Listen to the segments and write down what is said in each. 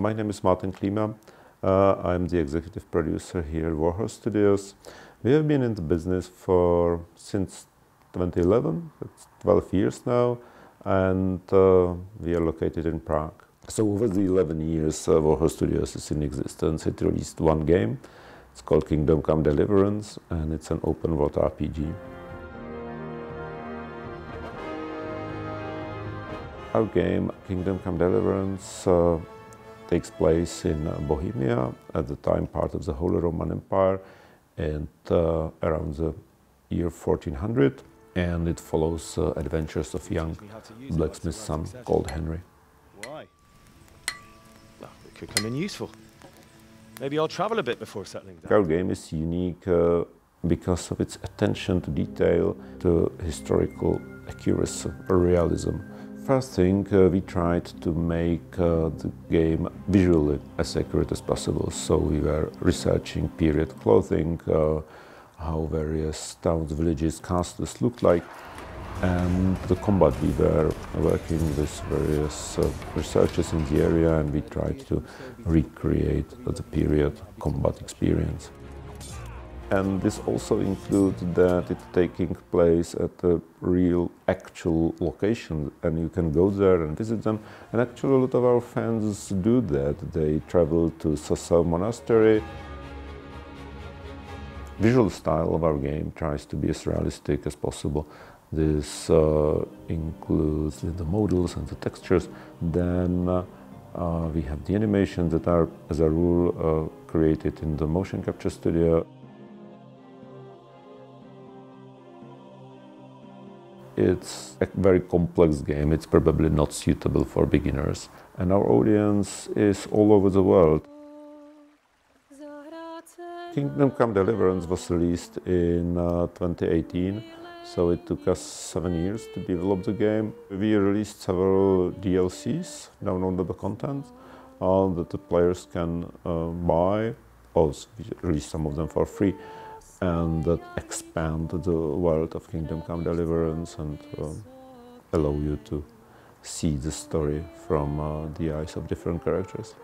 my name is Martin Klíma. Uh, I'm the executive producer here at Warhorse Studios. We have been in the business for since 2011, it's 12 years now, and uh, we are located in Prague. So over the 11 years uh, Warhorse Studios is in existence, it released one game. It's called Kingdom Come Deliverance, and it's an open world RPG. Our game, Kingdom Come Deliverance, uh, takes place in uh, Bohemia, at the time part of the Holy Roman Empire, and uh, around the year 1400. And it follows uh, adventures of young blacksmith's son called Henry. Why? Well, it could come in useful. Maybe I'll travel a bit before settling down. Our game is unique uh, because of its attention to detail, to historical accuracy realism. First thing, uh, we tried to make uh, the game visually as accurate as possible. So we were researching period clothing, uh, how various towns, villages, castles looked like. And the combat, we were working with various uh, researchers in the area and we tried to recreate the period combat experience. And this also includes that it's taking place at a real, actual location, and you can go there and visit them. And actually, a lot of our fans do that. They travel to Sasau Monastery. Visual style of our game tries to be as realistic as possible. This uh, includes the models and the textures. Then uh, uh, we have the animations that are, as a rule, uh, created in the motion capture studio. It's a very complex game. It's probably not suitable for beginners. And our audience is all over the world. Kingdom Come Deliverance was released in uh, 2018, so it took us seven years to develop the game. We released several DLCs, downloadable content, uh, that the players can uh, buy, also we released some of them for free and that expand the world of Kingdom Come Deliverance and um, allow you to see the story from uh, the eyes of different characters.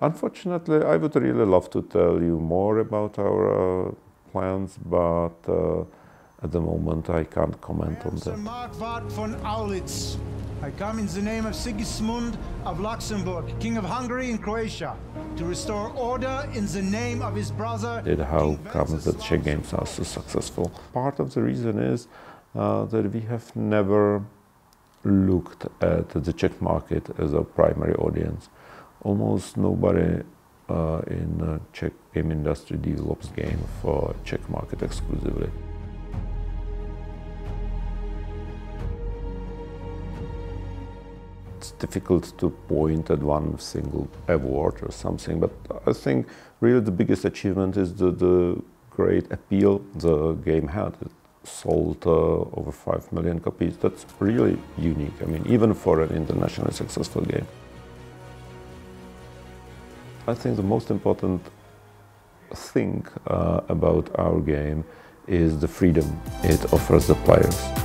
Unfortunately, I would really love to tell you more about our uh, plans, but uh, at the moment I can't comment on them. I come in the name of Sigismund of Luxembourg, King of Hungary and Croatia, to restore order in the name of his brother. It how comes that Czech games are so successful? Part of the reason is uh, that we have never looked at the Czech market as a primary audience. Almost nobody uh, in the Czech game industry develops game for Czech market exclusively. It's difficult to point at one single award or something, but I think really the biggest achievement is the, the great appeal the game had. It sold uh, over 5 million copies. That's really unique, I mean, even for an internationally successful game. I think the most important thing uh, about our game is the freedom it offers the players.